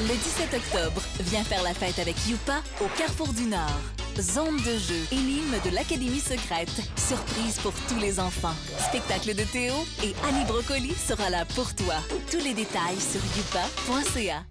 Le 17 octobre, viens faire la fête avec Youpa au Carrefour du Nord. Zone de jeu, énigme de l'Académie secrète, surprise pour tous les enfants. Spectacle de Théo et Annie Brocoli sera là pour toi. Tous les détails sur youpa.ca.